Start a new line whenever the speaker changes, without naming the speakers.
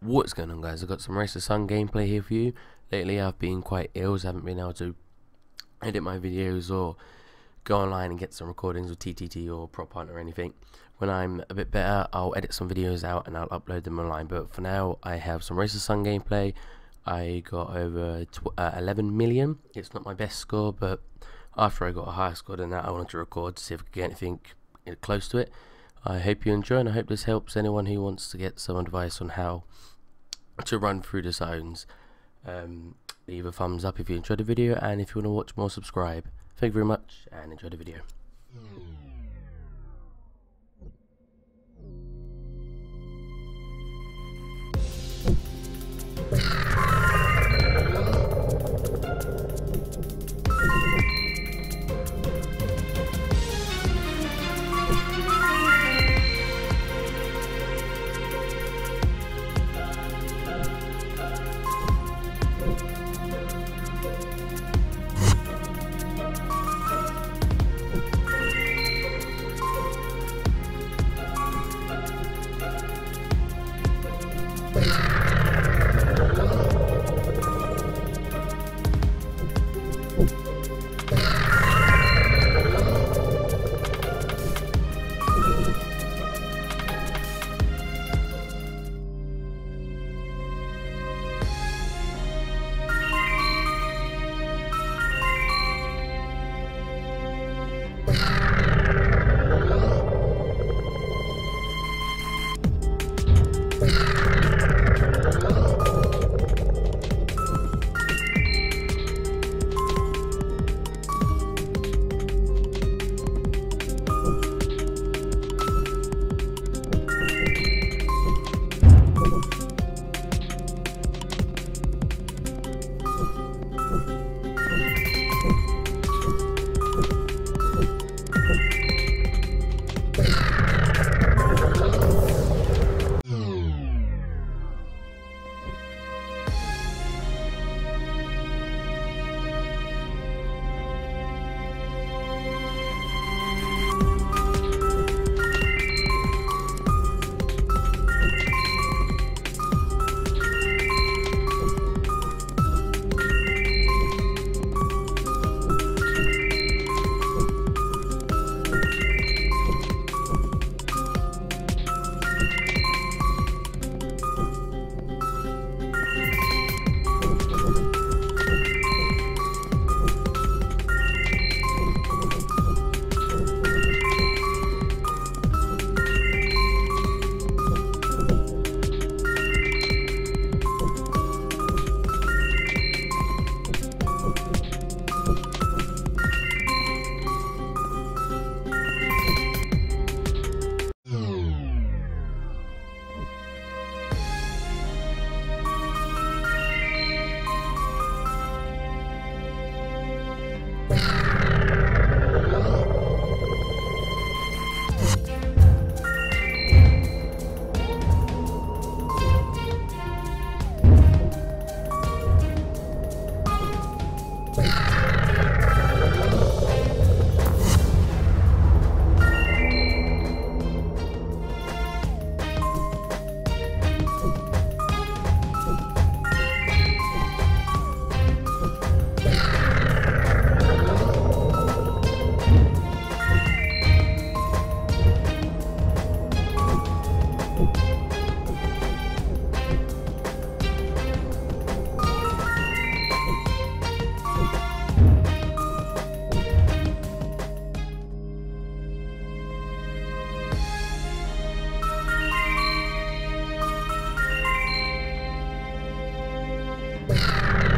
What's going on guys, I've got some Race the Sun gameplay here for you. Lately I've been quite ill, so I haven't been able to edit my videos or go online and get some recordings with TTT or Prop Hunt or anything. When I'm a bit better, I'll edit some videos out and I'll upload them online. But for now, I have some Race the Sun gameplay. I got over uh, 11 million. It's not my best score, but after I got a higher score than that, I wanted to record to see if I could get anything close to it. I hope you enjoy and I hope this helps anyone who wants to get some advice on how to run through the zones. Um, leave a thumbs up if you enjoyed the video and if you want to watch more subscribe. Thank you very much and enjoy the video. Yeah. Yeah. Yeah.